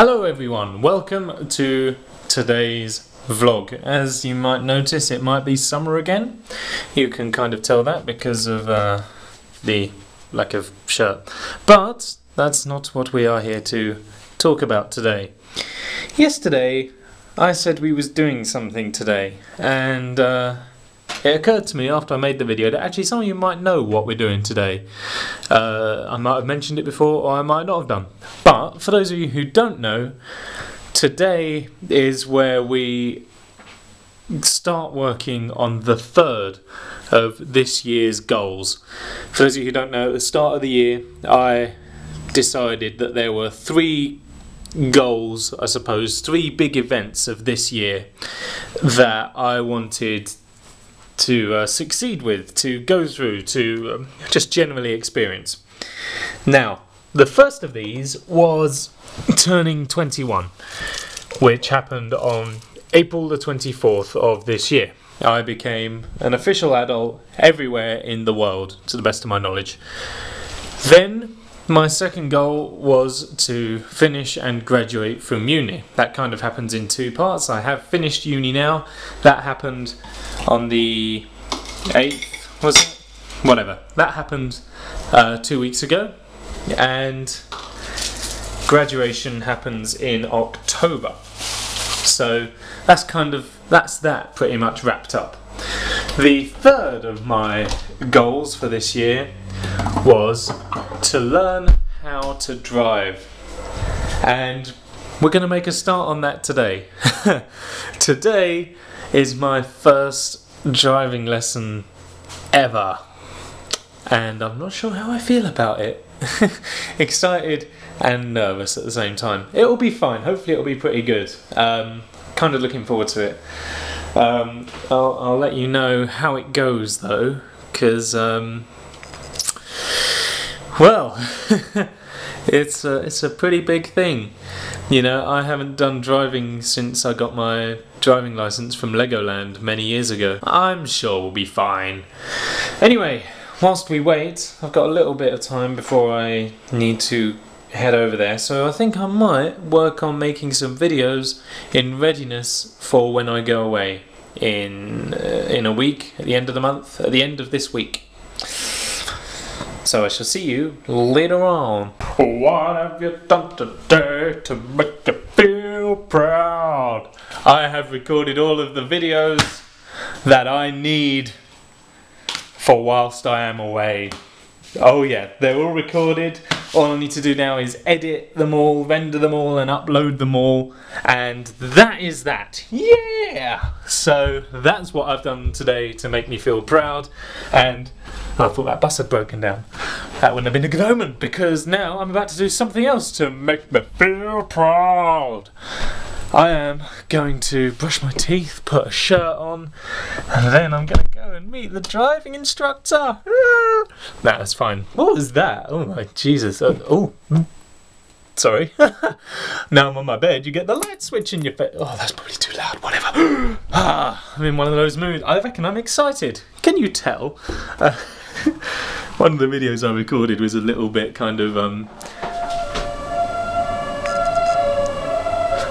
Hello everyone, welcome to today's vlog. As you might notice, it might be summer again. You can kind of tell that because of uh, the lack of shirt. But that's not what we are here to talk about today. Yesterday, I said we was doing something today, and uh, it occurred to me after I made the video that actually some of you might know what we're doing today. Uh, I might have mentioned it before, or I might not have done. But for those of you who don't know, today is where we start working on the third of this year's goals. For those of you who don't know, at the start of the year, I decided that there were three goals, I suppose, three big events of this year that I wanted to uh, succeed with, to go through, to um, just generally experience. Now, the first of these was turning 21, which happened on April the 24th of this year. I became an official adult everywhere in the world, to the best of my knowledge. Then my second goal was to finish and graduate from uni. That kind of happens in two parts. I have finished uni now. That happened on the 8th, was it? Whatever. That happened uh, two weeks ago. And graduation happens in October. So that's kind of, that's that pretty much wrapped up. The third of my goals for this year was to learn how to drive. And we're going to make a start on that today. today is my first driving lesson ever. And I'm not sure how I feel about it. Excited and nervous at the same time. It'll be fine. Hopefully, it'll be pretty good. Um, kind of looking forward to it. Um, I'll, I'll, let you know how it goes though, because um, well, it's a, it's a pretty big thing. You know, I haven't done driving since I got my driving license from Legoland many years ago. I'm sure we'll be fine. Anyway, whilst we wait, I've got a little bit of time before I need to head over there, so I think I might work on making some videos in readiness for when I go away in uh, in a week, at the end of the month, at the end of this week. So I shall see you later on. What have you done today to make you feel proud? I have recorded all of the videos that I need for whilst I am away. Oh yeah, they're all recorded. All I need to do now is edit them all, render them all, and upload them all. And that is that. Yeah! So that's what I've done today to make me feel proud. And I thought that bus had broken down. That wouldn't have been a good omen because now I'm about to do something else to make me feel proud. I am going to brush my teeth, put a shirt on, and then I'm going to go and meet the driving instructor. That's fine. What was that? Oh my Jesus. Uh, oh. Sorry. now I'm on my bed, you get the light switch in your face. Oh, that's probably too loud. Whatever. ah, I'm in one of those moods. I reckon I'm excited. Can you tell? Uh, one of the videos I recorded was a little bit kind of um,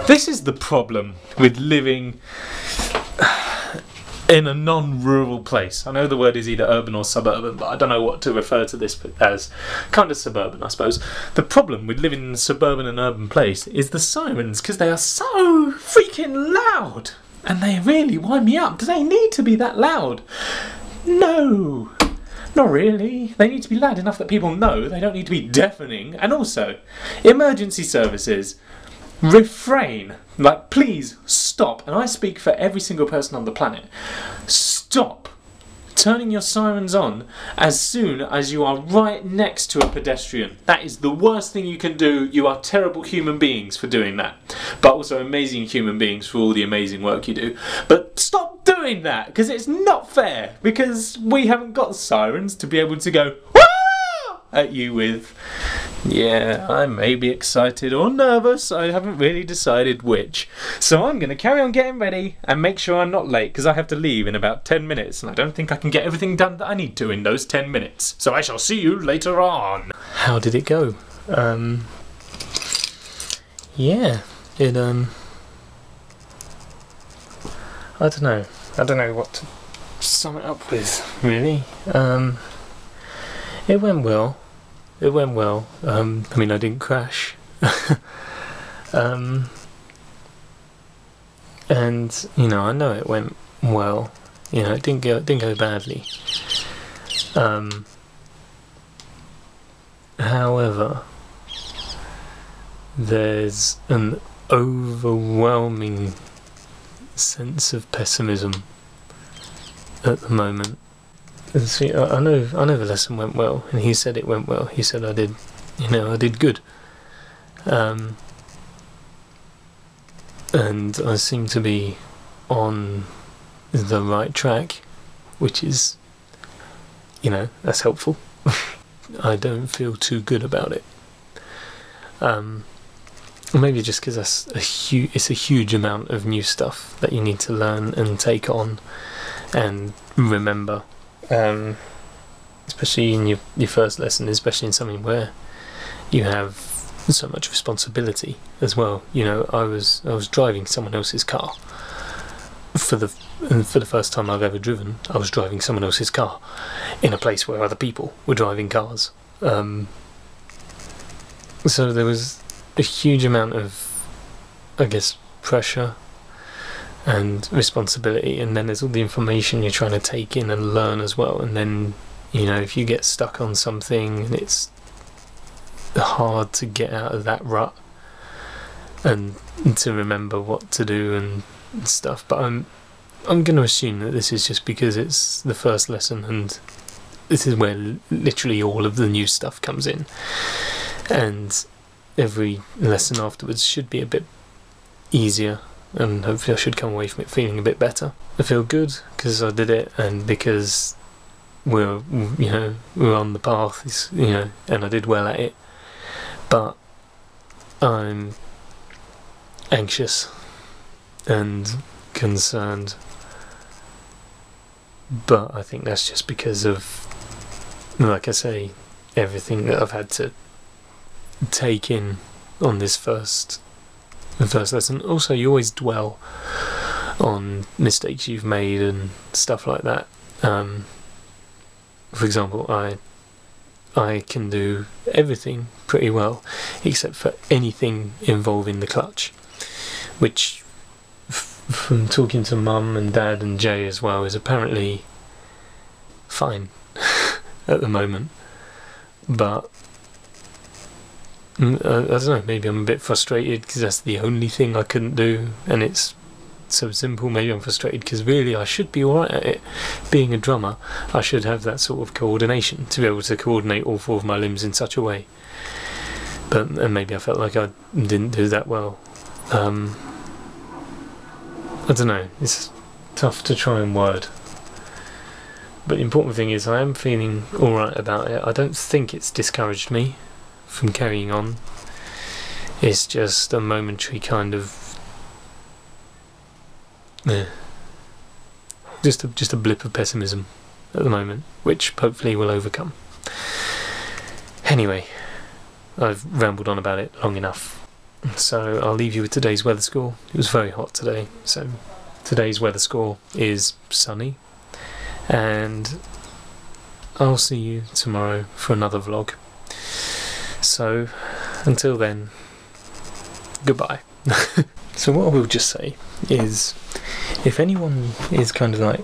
This is the problem with living in a non-rural place. I know the word is either urban or suburban, but I don't know what to refer to this as. Kind of suburban, I suppose. The problem with living in a suburban and urban place is the sirens, because they are so freaking loud. And they really wind me up. Do they need to be that loud? No. Not really. They need to be loud enough that people know. They don't need to be deafening. And also, emergency services refrain. Like, please stop. And I speak for every single person on the planet. Stop turning your sirens on as soon as you are right next to a pedestrian. That is the worst thing you can do. You are terrible human beings for doing that. But also amazing human beings for all the amazing work you do. But stop doing that because it's not fair because we haven't got sirens to be able to go at you with. Yeah, I may be excited or nervous. I haven't really decided which. So I'm going to carry on getting ready and make sure I'm not late because I have to leave in about 10 minutes and I don't think I can get everything done that I need to in those 10 minutes. So I shall see you later on. How did it go? Um, yeah, it um, I don't know. I don't know what to sum it up with really. Um, it went well. It went well. Um, I mean, I didn't crash. um, and you know, I know it went well. You know, it didn't go it didn't go badly. Um, however, there's an overwhelming sense of pessimism at the moment. And see, I I know, I know the lesson went well, and he said it went well. He said I did, you know, I did good. Um, and I seem to be on the right track, which is, you know, that's helpful. I don't feel too good about it. Um, maybe just because that's a hu- it's a huge amount of new stuff that you need to learn and take on and remember. Um, especially in your, your first lesson, especially in something where you have so much responsibility as well. You know, I was I was driving someone else's car for the for the first time I've ever driven. I was driving someone else's car in a place where other people were driving cars. Um, so there was a huge amount of, I guess, pressure and responsibility, and then there's all the information you're trying to take in and learn as well. And then, you know, if you get stuck on something, and it's hard to get out of that rut and to remember what to do and stuff. But I'm I'm going to assume that this is just because it's the first lesson and this is where literally all of the new stuff comes in. And every lesson afterwards should be a bit easier and hopefully I should come away from it feeling a bit better. I feel good because I did it and because we're you know we're on the path you know and I did well at it but I'm anxious and concerned but I think that's just because of like I say everything that I've had to take in on this first the first lesson. Also you always dwell on mistakes you've made and stuff like that. Um, for example I I can do everything pretty well except for anything involving the clutch which from talking to mum and dad and Jay as well is apparently fine at the moment. But I don't know maybe I'm a bit frustrated because that's the only thing I couldn't do and it's so simple. Maybe I'm frustrated because really I should be alright at it. Being a drummer I should have that sort of coordination to be able to coordinate all four of my limbs in such a way. But and maybe I felt like I didn't do that well. Um, I don't know it's tough to try and word. But the important thing is I am feeling alright about it. I don't think it's discouraged me from carrying on it's just a momentary kind of. Just a, just a blip of pessimism at the moment, which hopefully will overcome. Anyway, I've rambled on about it long enough. So I'll leave you with today's weather score. It was very hot today, so today's weather score is sunny. And I'll see you tomorrow for another vlog. So until then, goodbye. so what I will just say is if anyone is kind of like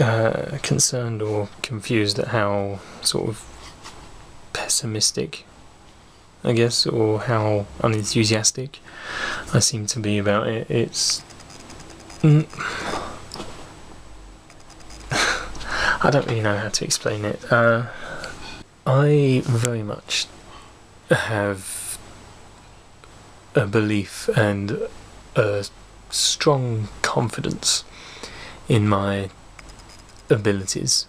uh, concerned or confused at how sort of pessimistic, I guess, or how unenthusiastic I seem to be about it, it's. Mm, I don't really know how to explain it. Uh, I very much have a belief and a strong confidence in my abilities.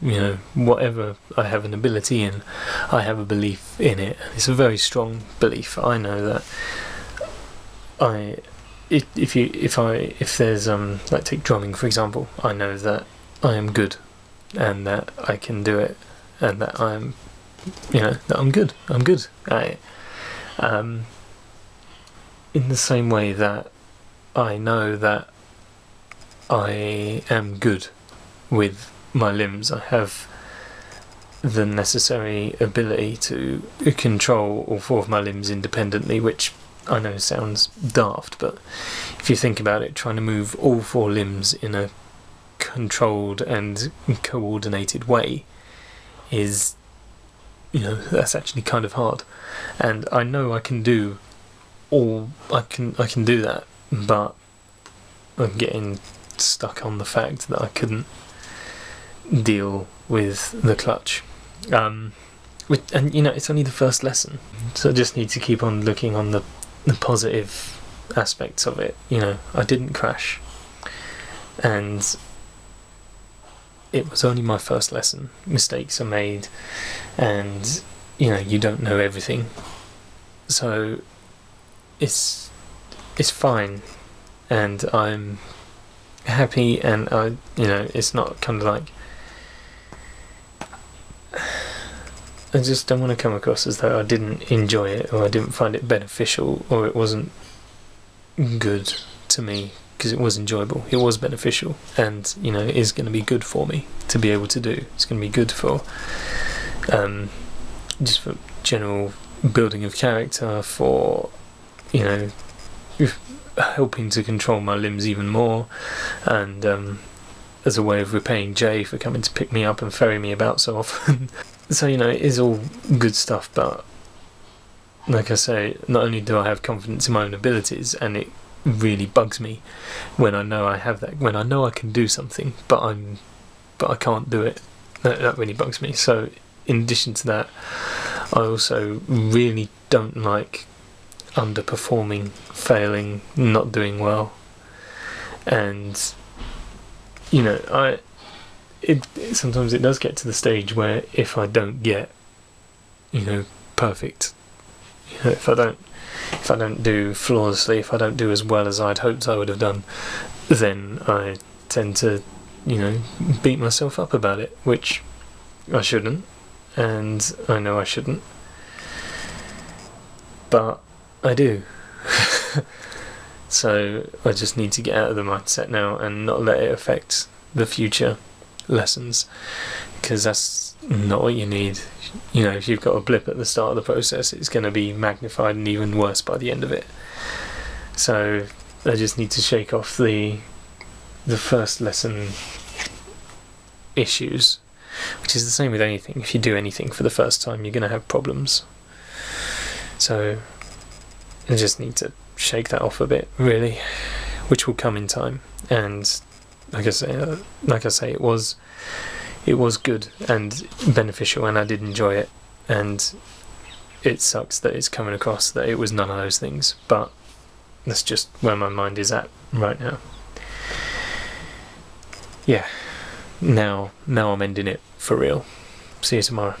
You know, whatever I have an ability in, I have a belief in it. It's a very strong belief. I know that I, if, you, if I, if there's um, like take drumming for example, I know that I am good, and that I can do it, and that I'm, you know, I'm good. I'm good it. Um, in the same way that I know that I am good with my limbs, I have the necessary ability to control all four of my limbs independently, which I know sounds daft, but if you think about it, trying to move all four limbs in a controlled and coordinated way is, you know, that's actually kind of hard. And I know I can do all I can I can do that, but I'm getting stuck on the fact that I couldn't deal with the clutch. Um, with, and you know, it's only the first lesson, so I just need to keep on looking on the, the positive aspects of it. You know, I didn't crash, and it was only my first lesson. Mistakes are made, and you know, you don't know everything, so it's it's fine, and I'm happy, and I, you know, it's not kind of like I just don't want to come across as though I didn't enjoy it or I didn't find it beneficial or it wasn't good to me because it was enjoyable. It was beneficial and, you know, it is going to be good for me to be able to do. It's going to be good for um, just for general building of character, for, you know, helping to control my limbs even more and um, as a way of repaying Jay for coming to pick me up and ferry me about so often. so you know it is all good stuff but like I say not only do I have confidence in my own abilities and it really bugs me when I know I have that when I know I can do something but I'm but I can't do it that, that really bugs me so in addition to that I also really don't like underperforming failing not doing well. And you know I it, sometimes it does get to the stage where if I don't get, you know, perfect, you know, if I don't, if I don't do flawlessly, if I don't do as well as I'd hoped I would have done, then I tend to, you know, beat myself up about it, which I shouldn't, and I know I shouldn't, but I do. so I just need to get out of the mindset now and not let it affect the future lessons because that's not what you need. You know, if you've got a blip at the start of the process, it's going to be magnified and even worse by the end of it. So I just need to shake off the the first lesson issues, which is the same with anything. If you do anything for the first time, you're going to have problems. So I just need to shake that off a bit, really, which will come in time. And like I say, uh, like I say, it was it was good and beneficial, and I did enjoy it. And it sucks that it's coming across that it was none of those things, but that's just where my mind is at right now. Yeah, now now I'm ending it for real. See you tomorrow.